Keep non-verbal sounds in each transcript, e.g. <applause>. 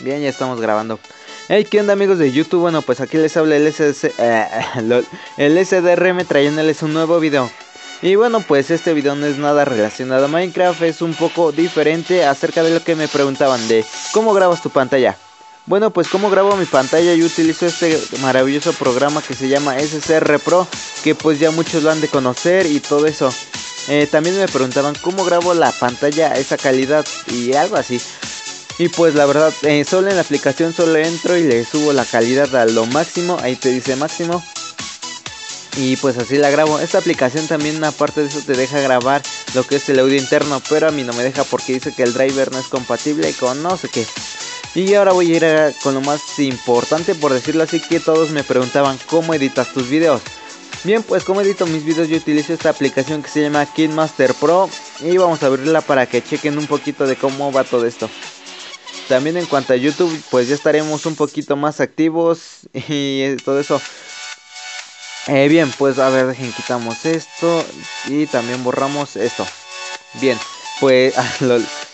Bien, ya estamos grabando. Hey, ¿qué onda amigos de YouTube? Bueno, pues aquí les habla el, eh, <laughs> el SDRM trayéndoles un nuevo video. Y bueno, pues este video no es nada relacionado a Minecraft, es un poco diferente acerca de lo que me preguntaban de cómo grabas tu pantalla. Bueno, pues cómo grabo mi pantalla, yo utilizo este maravilloso programa que se llama SCR Pro, que pues ya muchos lo han de conocer y todo eso. Eh, también me preguntaban cómo grabo la pantalla a esa calidad y algo así. Y pues la verdad, eh, solo en la aplicación solo entro y le subo la calidad a lo máximo. Ahí te dice máximo. Y pues así la grabo. Esta aplicación también aparte de eso te deja grabar lo que es el audio interno. Pero a mí no me deja porque dice que el driver no es compatible con no sé qué. Y ahora voy a ir con lo más importante por decirlo así que todos me preguntaban cómo editas tus videos. Bien, pues como edito mis videos yo utilizo esta aplicación que se llama KidMaster Pro y vamos a abrirla para que chequen un poquito de cómo va todo esto. También en cuanto a YouTube, pues ya estaremos un poquito más activos y todo eso. Eh, bien, pues a ver, dejen quitamos esto y también borramos esto. Bien, pues <laughs> ah,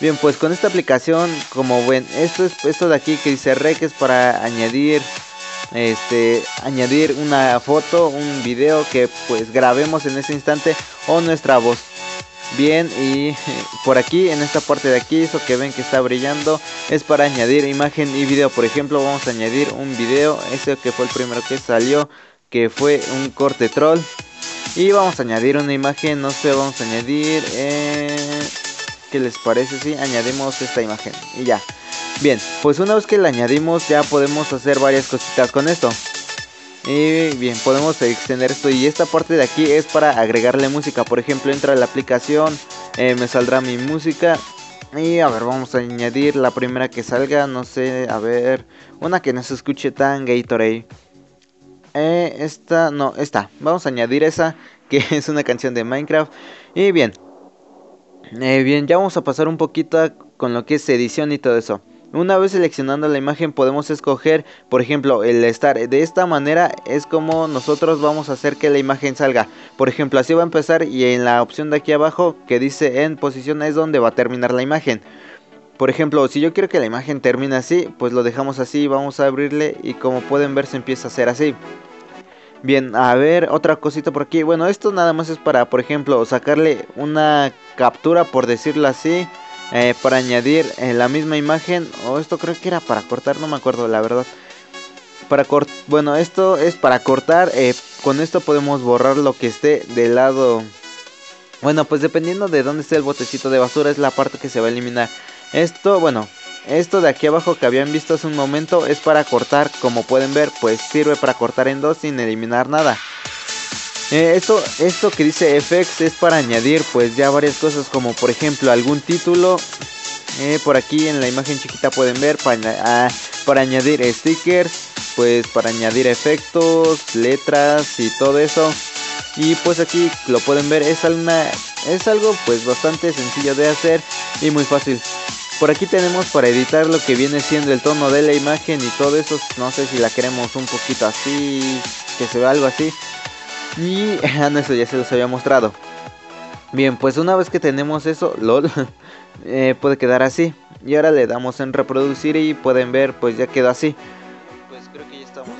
bien, pues con esta aplicación, como ven, esto es esto de aquí que dice rec es para añadir este añadir una foto, un video que pues grabemos en ese instante o nuestra voz. Bien, y por aquí, en esta parte de aquí, eso que ven que está brillando, es para añadir imagen y video. Por ejemplo, vamos a añadir un video, ese que fue el primero que salió, que fue un corte troll. Y vamos a añadir una imagen, no sé, vamos a añadir... Eh, ¿Qué les parece si añadimos esta imagen? Y ya. Bien, pues una vez que la añadimos ya podemos hacer varias cositas con esto. Y bien, podemos extender esto y esta parte de aquí es para agregarle música. Por ejemplo, entra a la aplicación, eh, me saldrá mi música. Y a ver, vamos a añadir la primera que salga, no sé, a ver, una que no se escuche tan Gatorade. Eh, esta, no, esta, vamos a añadir esa, que <laughs> es una canción de Minecraft. Y bien, eh, bien, ya vamos a pasar un poquito con lo que es edición y todo eso. Una vez seleccionando la imagen podemos escoger, por ejemplo, el estar. De esta manera es como nosotros vamos a hacer que la imagen salga. Por ejemplo, así va a empezar y en la opción de aquí abajo que dice en posición es donde va a terminar la imagen. Por ejemplo, si yo quiero que la imagen termine así, pues lo dejamos así, vamos a abrirle y como pueden ver se empieza a hacer así. Bien, a ver, otra cosita por aquí. Bueno, esto nada más es para, por ejemplo, sacarle una captura, por decirlo así. Eh, para añadir en la misma imagen o esto creo que era para cortar no me acuerdo la verdad. Para cortar bueno esto es para cortar eh, con esto podemos borrar lo que esté del lado. Bueno pues dependiendo de dónde esté el botecito de basura es la parte que se va a eliminar. Esto bueno esto de aquí abajo que habían visto hace un momento es para cortar como pueden ver pues sirve para cortar en dos sin eliminar nada eh, esto, esto que dice FX es para añadir pues ya varias cosas como por ejemplo algún título. Eh, por aquí en la imagen chiquita pueden ver para, ah, para añadir stickers, pues para añadir efectos, letras y todo eso. Y pues aquí lo pueden ver, es, es algo pues bastante sencillo de hacer y muy fácil. Por aquí tenemos para editar lo que viene siendo el tono de la imagen y todo eso. No sé si la queremos un poquito así, que se vea algo así. Y <laughs> ah, eso ya se los había mostrado. Bien, pues una vez que tenemos eso, LOL, <laughs> eh, puede quedar así. Y ahora le damos en reproducir y pueden ver, pues ya quedó así. Pues creo que ya estamos.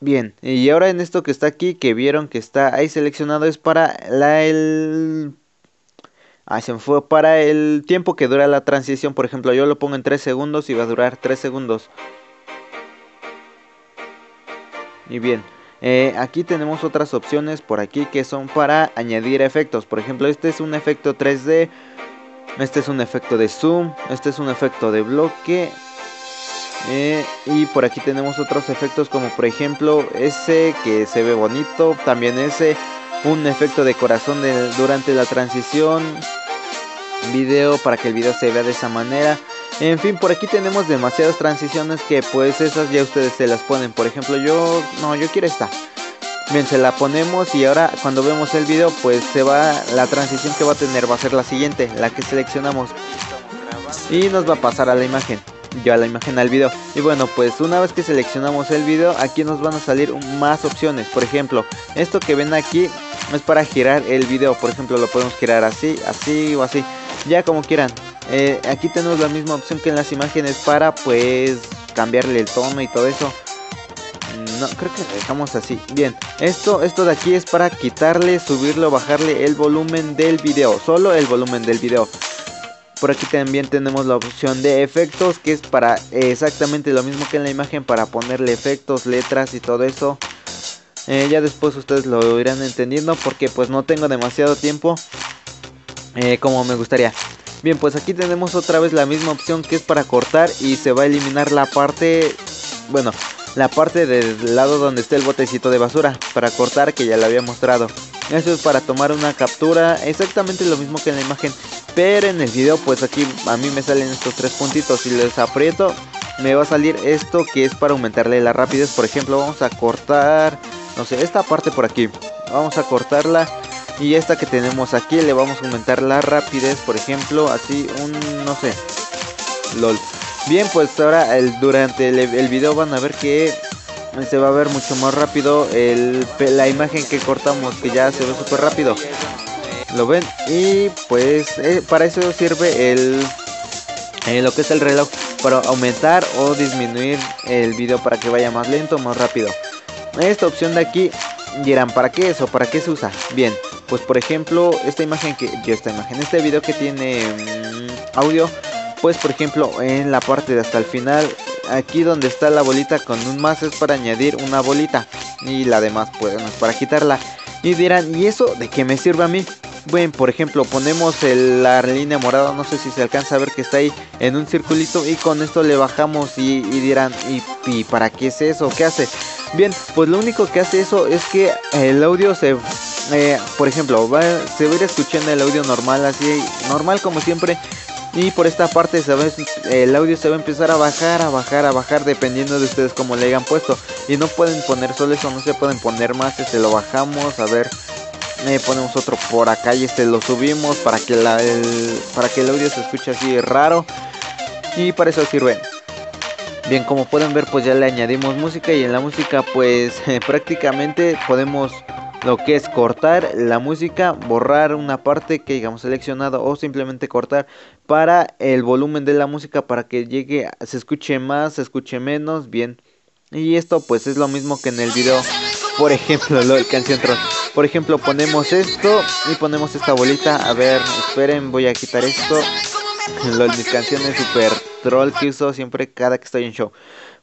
Bien, y ahora en esto que está aquí, que vieron que está ahí seleccionado, es para la el... Ah, se fue para el tiempo que dura la transición. Por ejemplo, yo lo pongo en 3 segundos y va a durar 3 segundos. Y bien, eh, aquí tenemos otras opciones por aquí que son para añadir efectos. Por ejemplo, este es un efecto 3D. Este es un efecto de zoom. Este es un efecto de bloque. Eh, y por aquí tenemos otros efectos como por ejemplo ese que se ve bonito. También ese. Un efecto de corazón durante la transición. Video para que el video se vea de esa manera. En fin, por aquí tenemos demasiadas transiciones que pues esas ya ustedes se las ponen. Por ejemplo, yo no, yo quiero esta. Bien, se la ponemos y ahora cuando vemos el video pues se va, la transición que va a tener va a ser la siguiente, la que seleccionamos. Y nos va a pasar a la imagen, ya a la imagen al video. Y bueno, pues una vez que seleccionamos el video, aquí nos van a salir más opciones. Por ejemplo, esto que ven aquí es para girar el video. Por ejemplo, lo podemos girar así, así o así. Ya como quieran. Eh, aquí tenemos la misma opción que en las imágenes para pues cambiarle el tono y todo eso. No, creo que lo dejamos así. Bien, esto, esto de aquí es para quitarle, subirle o bajarle el volumen del video. Solo el volumen del video. Por aquí también tenemos la opción de efectos que es para exactamente lo mismo que en la imagen para ponerle efectos, letras y todo eso. Eh, ya después ustedes lo irán entendiendo porque pues no tengo demasiado tiempo eh, como me gustaría. Bien, pues aquí tenemos otra vez la misma opción que es para cortar y se va a eliminar la parte, bueno, la parte del lado donde está el botecito de basura para cortar que ya lo había mostrado. Eso es para tomar una captura, exactamente lo mismo que en la imagen, pero en el video pues aquí a mí me salen estos tres puntitos. Si les aprieto me va a salir esto que es para aumentarle la rapidez. Por ejemplo vamos a cortar, no sé, esta parte por aquí. Vamos a cortarla y esta que tenemos aquí le vamos a aumentar la rapidez. Por ejemplo así un, no sé, lol. Bien pues ahora el, durante el, video van a ver que se va a ver mucho más rápido el, la imagen que cortamos que ya se ve súper rápido lo ven y pues eh, para eso sirve el eh, lo que es el reloj para aumentar o disminuir el video para que vaya más lento más rápido esta opción de aquí dirán para qué eso para qué se usa bien pues por ejemplo esta imagen que esta imagen este video que tiene mm, audio pues por ejemplo en la parte de hasta el final aquí donde está la bolita con un más es para añadir una bolita y la demás pues es para quitarla y dirán y eso de qué me sirve a mí bueno, por ejemplo, ponemos la línea morada, no sé si se alcanza a ver que está ahí en un circulito y con esto le bajamos y, dirán, ¿y, para qué es eso? ¿Qué hace? Bien, pues lo único que hace eso es que el audio se, eh, por ejemplo, se va a ir escuchando el audio normal, así, normal como siempre, y por esta parte el audio se va a empezar a bajar, a bajar, a bajar dependiendo de ustedes como le hayan puesto. Y no pueden poner solo eso, no se pueden poner más, este lo bajamos, a ver, eh, ponemos otro por acá y este lo subimos para que, la, el, para que el audio se escuche así raro. Y para eso sirve. Bien, como pueden ver pues ya le añadimos música y en la música pues <laughs> prácticamente podemos lo que es cortar la música, borrar una parte que hayamos seleccionado o simplemente cortar para el volumen de la música para que llegue, se escuche más, se escuche menos, bien. Y esto pues es lo mismo que en el video, por ejemplo, lo del canción troll. Por ejemplo, ponemos esto y ponemos esta bolita. A ver, esperen, voy a quitar esto. Lo mis canciones super troll que uso siempre cada que estoy en show.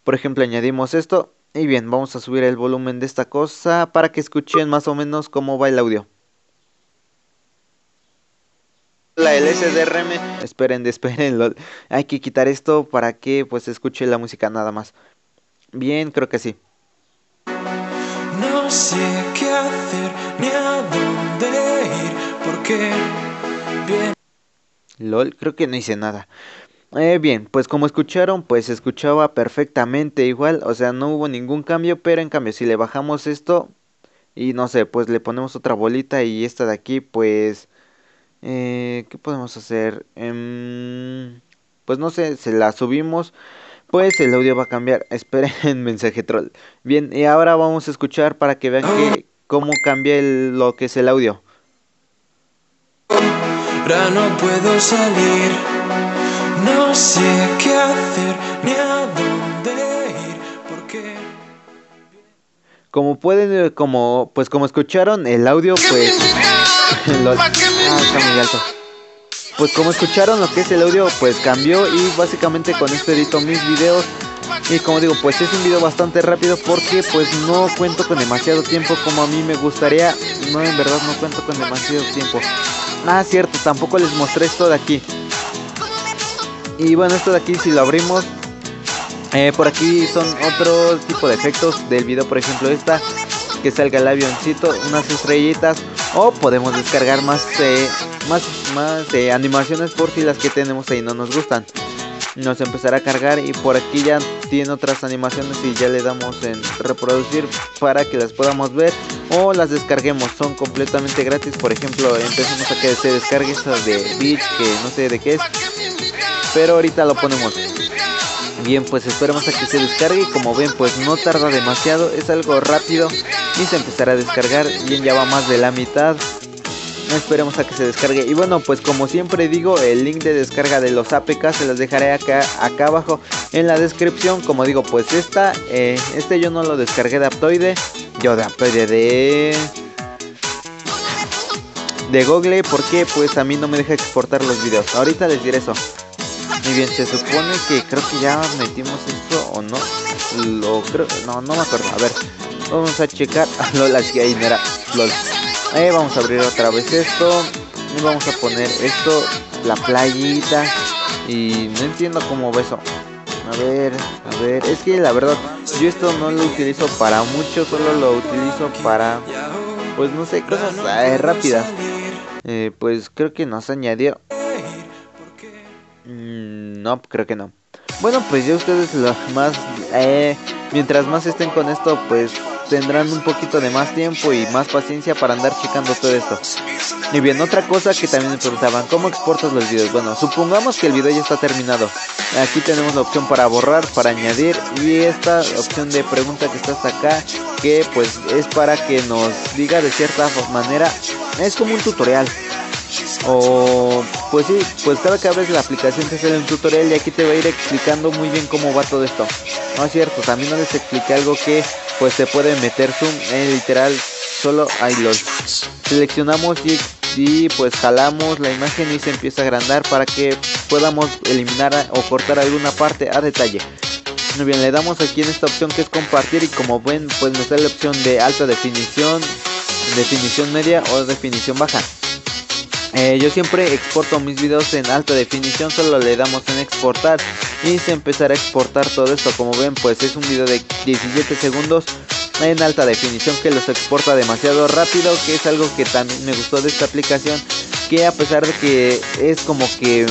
Por ejemplo, añadimos esto y bien, vamos a subir el volumen de esta cosa para que escuchen más o menos cómo va el audio. La LSDRM, esperen, <laughs> esperen, hay que quitar esto para que pues escuche la música nada más. Bien, creo que sí. No sé qué hacer ni a dónde ir porque bien. LOL, creo que no hice nada. Eh, bien, pues como escucharon, pues escuchaba perfectamente igual, o sea, no hubo ningún cambio, pero en cambio si le bajamos esto y no sé, pues le ponemos otra bolita y esta de aquí, pues, eh, ¿qué podemos hacer? Em, pues no sé, se la subimos, pues el audio va a cambiar, <laughs> esperen mensaje troll. Bien, y ahora vamos a escuchar para que vean que, cómo cambia lo que es el audio. No puedo salir. No sé qué hacer ni a dónde ir porque como pueden como pues como escucharon el audio pues ah, <laughs> está muy alto. Pues como escucharon lo que es el audio pues cambió y básicamente con esto edito mis videos. Y como digo pues es un video bastante rápido porque pues no cuento con demasiado tiempo como a mí me gustaría. No en verdad no cuento con demasiado tiempo. Ah cierto tampoco les mostré esto de aquí y bueno, esto de aquí si lo abrimos, eh, por aquí son otro tipo de efectos del video, por ejemplo esta, que salga el avioncito, unas estrellitas, o podemos descargar más, eh, más, más eh, animaciones por si las que tenemos ahí no nos gustan. Nos empezará a cargar y por aquí ya tiene otras animaciones y ya le damos en reproducir para que las podamos ver o las descarguemos. Son completamente gratis. Por ejemplo, empezamos a que se descargue esta de Beach que no sé de qué es pero ahorita lo ponemos. Bien, pues esperemos a que se descargue como ven pues no tarda demasiado, es algo rápido y se empezará a descargar, bien ya va más de la mitad. Esperemos a que se descargue y bueno pues como siempre digo el link de descarga de los APK se los dejaré acá, acá abajo en la descripción. Como digo, pues esta, eh, este yo no lo descargué de Aptoide, yo de Aptoide de de Google porque pues a mí no me deja exportar los videos. Ahorita les diré eso. Muy bien, se supone que creo que ya metimos esto o no. Lo creo, no, no me acuerdo. A ver, vamos a checar. <laughs> Ah, no, la ahí era. LOL. Ahí vamos a abrir otra vez esto. Y vamos a poner esto, la playita. Y no entiendo cómo va eso. A ver, a ver. Es que la verdad, yo esto no lo utilizo para mucho. Solo lo utilizo para, pues no sé, cosas eh, rápidas. Eh, pues creo que nos añadió no, creo que no. Bueno, pues ya ustedes lo más... Eh, mientras más estén con esto, pues tendrán un poquito de más tiempo y más paciencia para andar checando todo esto. Y bien, otra cosa que también me preguntaban, ¿cómo exportas los videos? Bueno, supongamos que el video ya está terminado. Aquí tenemos la opción para borrar, para añadir y esta opción de pregunta que está hasta acá, que pues es para que nos diga de cierta manera, es como un tutorial. O pues sí, pues cada que abres la aplicación te sale un tutorial y aquí te va a ir explicando muy bien cómo va todo esto. No es cierto, también no les expliqué algo que pues se puede meter zoom en literal solo hay los seleccionamos y, y, pues jalamos la imagen y se empieza a agrandar para que podamos eliminar o cortar alguna parte a detalle. Muy bien, le damos aquí en esta opción que es compartir y como ven pues nos da la opción de alta definición, definición media o definición baja. Eh, yo siempre exporto mis videos en alta definición, solo le damos en exportar y se empezará a exportar todo esto. Como ven, pues es un video de 17 segundos en alta definición que los exporta demasiado rápido, que es algo que también me gustó de esta aplicación, que a pesar de que es como que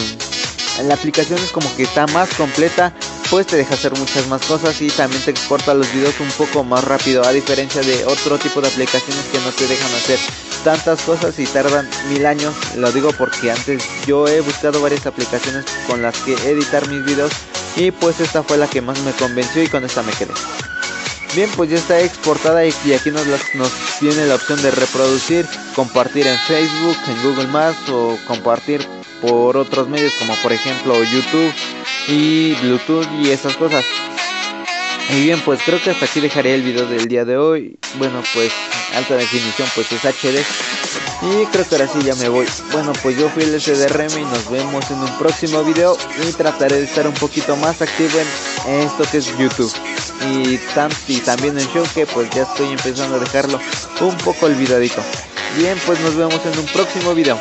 la aplicación es como que está más completa, pues te deja hacer muchas más cosas y también te exporta los videos un poco más rápido, a diferencia de otro tipo de aplicaciones que no te dejan hacer tantas cosas y tardan mil años. Lo digo porque antes yo he buscado varias aplicaciones con las que editar mis videos y pues esta fue la que más me convenció y con esta me quedé. Bien, pues ya está exportada y, aquí nos, viene la opción de reproducir, compartir en Facebook, en Google Maps o compartir por otros medios como por ejemplo YouTube y Bluetooth y esas cosas. Y bien, pues creo que hasta aquí dejaré el video del día de hoy. Bueno, pues alta definición pues es HD. Y creo que ahora sí ya me voy. Bueno, pues yo fui el SDRM y nos vemos en un próximo video. Y trataré de estar un poquito más activo en esto que es YouTube. Y, y también en show que pues ya estoy empezando a dejarlo un poco olvidadito. Bien, pues nos vemos en un próximo video.